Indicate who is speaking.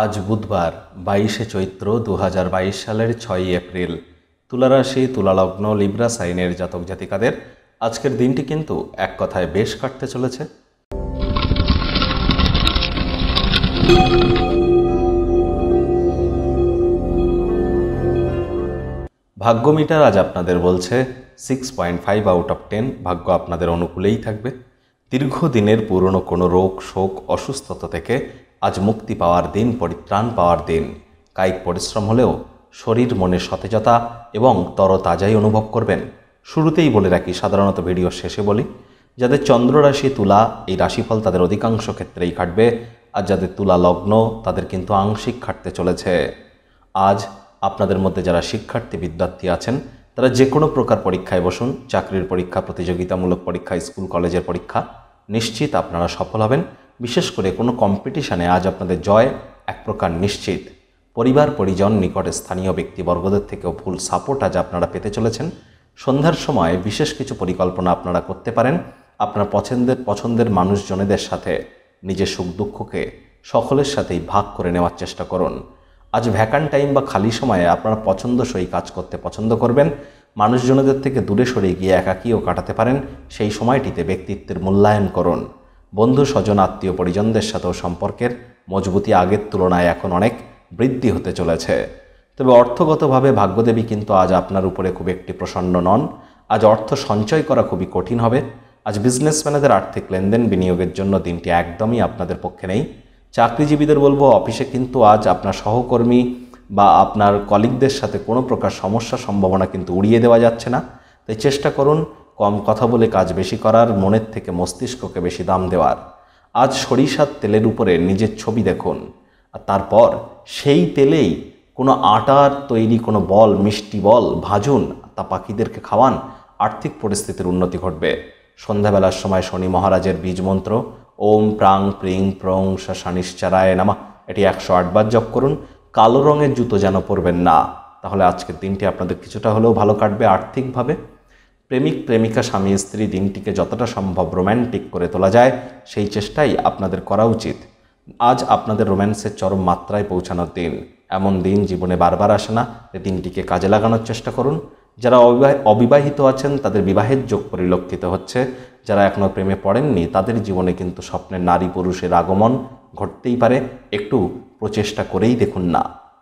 Speaker 1: আজ বুধবার, বাইশে চৈত্র দু হাজার বাইশ সালের ছয়ই এপ্রিল। তুলারাশি, তুলালগ্ন, লিব্রা সাইনের জাতক জাতিকাদের আজকের দিনটি কিন্তু এক কথায় বেশ কাটতে চলেছে। ভাগ্য মিটার আজ আপনাদের বলছে six point five out of ten ভাগ্য আপনাদের অনুকূলেই থাকবে। দীর্ঘদিনের পুরনো কোনো রোগ, শোক, অসুস্থতা থেকে আজ মুক্তি পাওয়ার দিন, পরিত্রাণ পাওয়ার দিন। কায়িক পরিশ্রম হলেও শরীর, মনে সতেজতা এবং তরতাজাই অনুভব করবেন। শুরুতেই বলে রাখি, সাধারণত ভিডিও শেষে বলি, যাদের চন্দ্র রাশি তুলা, এই রাশিফল তাদের অধিকাংশ ক্ষেত্রেই খাটবে, আর যাদের তুলা লগ্ন, তাদের কিন্তু আংশিক খাটতে চলেছে। আজ আপনাদের মধ্যে যারা শিক্ষার্থী, বিদ্যার্থী আছেন, তারা যে কোনো প্রকার পরীক্ষায় বসুন, চাকরির পরীক্ষা, প্রতিযোগিতামূলক পরীক্ষা, স্কুল, কলেজের পরীক্ষা, নিশ্চিত আপনারা সফল হবেন। বিশেষ করে কোনো কম্পিটিশানে আজ আপনাদের জয় এক প্রকার নিশ্চিত। পরিবার, পরিজন নিকট স্থানীয় ব্যক্তিবর্গদের থেকেও ফুল সাপোর্ট আজ আপনারা পেতে চলেছেন। সন্ধ্যার সময় বিশেষ কিছু পরিকল্পনা আপনারা করতে পারেন। আপনার পছন্দের পছন্দের মানুষজনেদের সাথে নিজের সুখ দুঃখকে সকলের সাথেই ভাগ করে নেওয়ার চেষ্টা করুন। আজ ভ্যাকান টাইম বা খালি সময়ে আপনারা পছন্দসই কাজ করতে পছন্দ করবেন। মানুষজনদের থেকে দূরে সরে গিয়ে একাকীও কাটাতে পারেন। সেই সময়টিতে ব্যক্তিত্বের মূল্যায়ন করুন। বন্ধু, স্বজন, আত্মীয় পরিজনদের সাথেও সম্পর্কের মজবুতি আগের তুলনায় এখন অনেক বৃদ্ধি হতে চলেছে। তবে অর্থগতভাবে ভাগ্যদেবী কিন্তু আজ আপনার উপরে খুব একটি প্রসন্ন নন। আজ অর্থ সঞ্চয় করা খুবই কঠিন হবে। আজ বিজনেসম্যানেদের আর্থিক লেনদেন বিনিয়োগের জন্য দিনটি একদমই আপনাদের পক্ষে নেই। চাকরিজীবীদের বলব, অফিসে কিন্তু আজ আপনার সহকর্মী বা আপনার কলিগদের সাথে কোনো প্রকার সমস্যা, সম্ভাবনা কিন্তু উড়িয়ে দেওয়া যাচ্ছে না। তাই চেষ্টা করুন কম কথা বলে কাজ বেশি করার, মনের থেকে মস্তিষ্ককে বেশি দাম দেওয়ার। আজ সরিষার তেলের উপরে নিজের ছবি দেখুন। আর তারপর সেই তেলেই কোনো আটার তৈরি কোনো বল, মিষ্টি বল ভাজুন, তা পাখিদেরকে খাওয়ান, আর্থিক পরিস্থিতির উন্নতি ঘটবে। সন্ধ্যাবেলার সময় শনি মহারাজের বীজ মন্ত্র, ওম প্রাং প্রিং প্রং শানিশ্চারায় নামা, এটি একশো আটবার জপ করুন, কালো রঙের জুতো যেন পরবেন না। তাহলে আজকের দিনটি আপনাদের কিছুটা হলেও ভালো কাটবে আর্থিকভাবে। প্রেমিক, প্রেমিকা স্বামী, স্ত্রী দিনটিকে যতটা সম্ভব রোম্যান্টিক করে তোলা যায়, সেই চেষ্টাই আপনাদের করা উচিত। আজ আপনাদের রোম্যান্সের চরম মাত্রায় পৌঁছানোর দিন। এমন দিন জীবনে বারবার আসে না দিনটিকে কাজে লাগানোর চেষ্টা করুন। যারা অবিবাহিত আছেন, তাদের বিবাহের যোগ পরিলক্ষিত হচ্ছে। যারা এখনও প্রেমে পড়েননি, তাদের জীবনে কিন্তু স্বপ্নের নারী পুরুষের আগমন ঘটতেই পারে। একটু প্রচেষ্টা করেই দেখুন না।